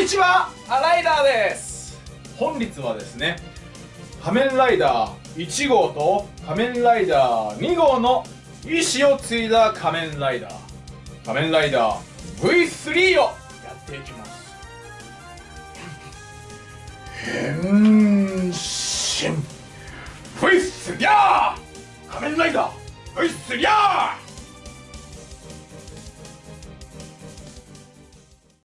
にちは。アライダーです。本日はですね仮面ライダー1号と仮面ライダー2号の意志を継いだ仮面ライダー。仮面ライダー V3 をやっていきます。変身。V3 仮面ライダー V3